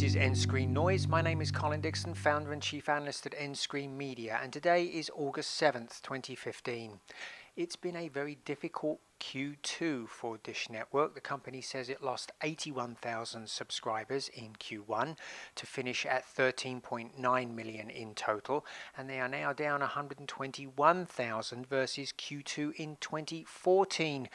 This is nScreenNoise. My name is Colin Dixon, founder and chief analyst at nScreenMedia, and today is August 7th, 2015. It's been a very difficult Q2 for Dish Network. The company says it lost 81,000 subscribers in Q1 to finish at 13.9 million in total, and they are now down 121,000 versus Q2 in 2014.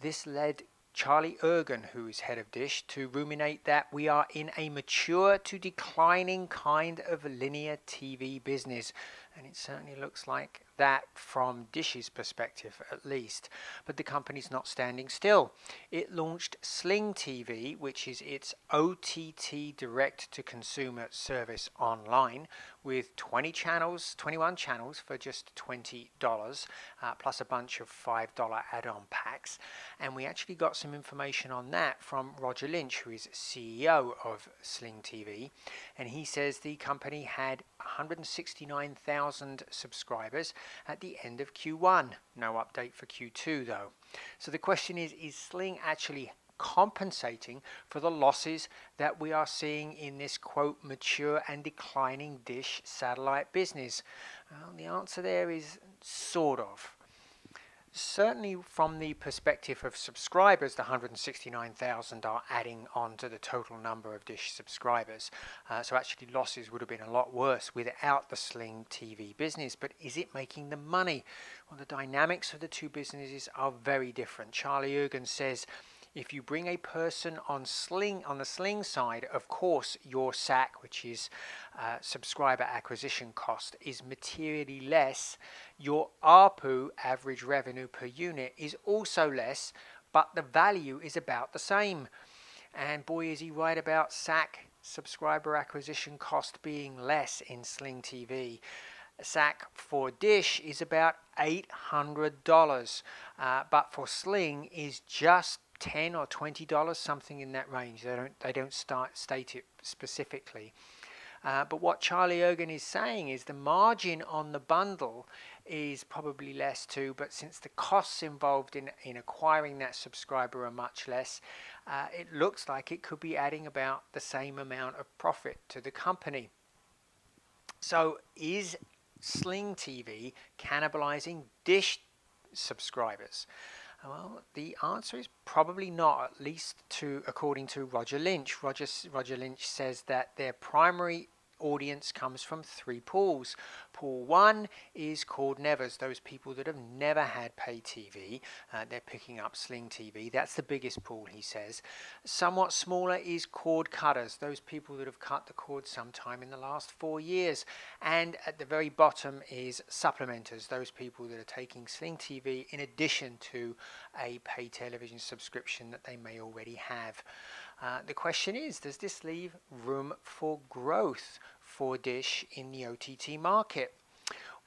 This led Charlie Ergen, who is head of Dish, to ruminate that we are in a mature to declining kind of linear TV business. And it certainly looks like that from Dish's perspective at least. But the company's not standing still. It launched Sling TV, which is its OTT direct to consumer service online with 20 channels, 21 channels for just $20, uh, plus a bunch of $5 add on packs. And we actually got some information on that from Roger Lynch, who is CEO of Sling TV. And he says the company had 169,000 subscribers at the end of Q1. No update for Q2 though. So the question is is Sling actually compensating for the losses that we are seeing in this quote mature and declining dish satellite business? Well, the answer there is sort of certainly from the perspective of subscribers, the 169,000 are adding on to the total number of Dish subscribers. Uh, so actually losses would have been a lot worse without the Sling TV business. But is it making the money? Well, the dynamics of the two businesses are very different. Charlie Ergen says if you bring a person on sling on the sling side of course your SAC which is uh, subscriber acquisition cost is materially less. Your ARPU average revenue per unit is also less but the value is about the same. And boy is he right about SAC subscriber acquisition cost being less in Sling TV SAC for Dish is about $800, uh, but for Sling is just 10 or 20 dollars something in that range they don't they don't start state it specifically uh, but what Charlie Ergen is saying is the margin on the bundle is probably less too, but since the costs involved in, in acquiring that subscriber are much less, uh, it looks like it could be adding about the same amount of profit to the company. So is Sling TV cannibalizing Dish subscribers? Well, the answer is probably not, at least to according to Roger Lynch. Roger, Roger Lynch says that their primary audience comes from three pools. Pool one is called nevers, those people that have never had pay TV. Uh, they're picking up Sling TV. That's the biggest pool, he says. Somewhat smaller is cord cutters, those people that have cut the cord sometime in the last four years. And at the very bottom is supplementers, those people that are taking Sling TV in addition to a pay television subscription that they may already have. Uh, the question is, does this leave room for growth for Dish in the OTT market?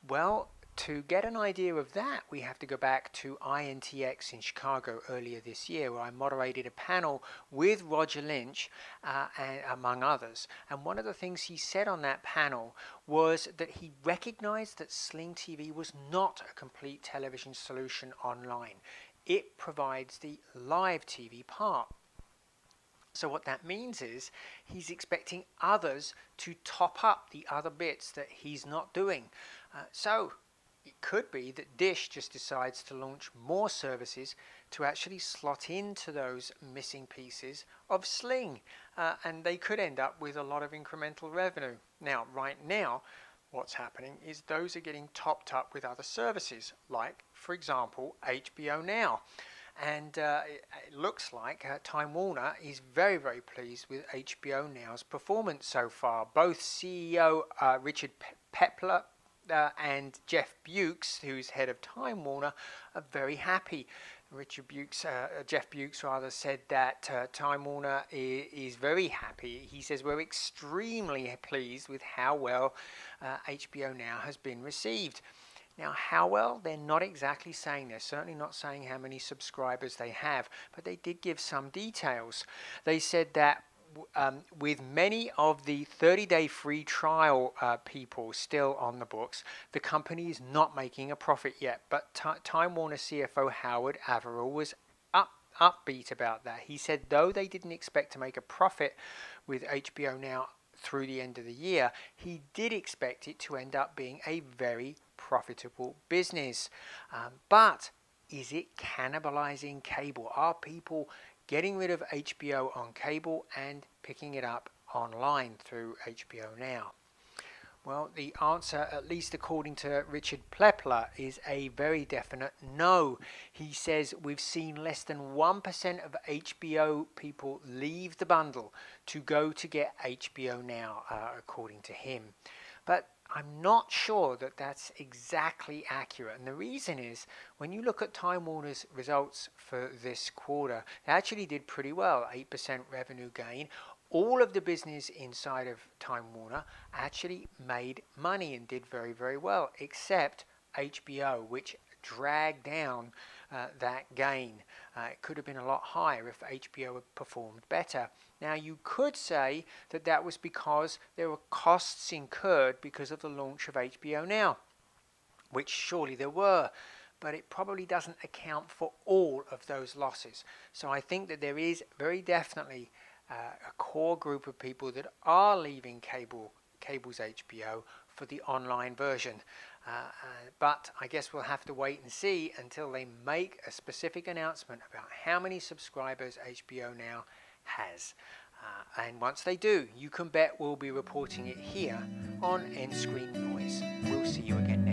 Well, to get an idea of that, we have to go back to INTX in Chicago earlier this year, where I moderated a panel with Roger Lynch, uh, and, among others. And one of the things he said on that panel was that he recognized that Sling TV was not a complete television solution online. It provides the live TV part. So what that means is he's expecting others to top up the other bits that he's not doing. Uh, so it could be that Dish just decides to launch more services to actually slot into those missing pieces of Sling. Uh, and they could end up with a lot of incremental revenue. Now, right now, what's happening is those are getting topped up with other services, like, for example, HBO Now. And uh, it, looks like uh, Time Warner is very, very pleased with HBO Now's performance so far. Both CEO uh, Richard Pe- Plepler uh, and Jeff Bewkes, who's head of Time Warner, are very happy. Richard Bewkes, uh, Jeff Bewkes rather, said that uh, Time Warner is, is, very happy. He says we're extremely pleased with how well HBO Now has been received. Now, how well? They're not exactly saying. They're certainly not saying how many subscribers they have, but they did give some details. They said that um, with many of the 30 day free trial uh, people still on the books, the company is not making a profit yet. But Time Warner CFO Howard Averill was upbeat about that. He said though they didn't expect to make a profit with HBO Now through the end of the year, he did expect it to end up being a very profitable business. Um, but is it cannibalizing cable? Are people getting rid of HBO on cable and picking it up online through HBO Now? Well, the answer, at least according to Richard Plepler, is a very definite no. He says we've seen less than 1% of HBO people leave the bundle to go to get HBO Now, uh, according to him. But I'm not sure that that's exactly accurate. And the reason is when you look at Time Warner's results for this quarter, they actually did pretty well 8% revenue gain all of the business inside of Time Warner actually made money and did very, very well, except HBO, which dragged down uh, that gain. Uh, it could have been a lot higher if HBO had performed better. Now, you could say that that was because there were costs incurred because of the launch of HBO Now, which surely there were but it probably doesn't account for all of those losses. So I think that there is very definitely uh, a core group of people that are leaving cable cable's HBO for the online version. Uh, uh, but I guess we'll have to wait and see until they make a specific announcement about how many subscribers HBO now has. Uh, and once they do, you can bet we'll be reporting it here on End Screen Noise. We'll see you again next.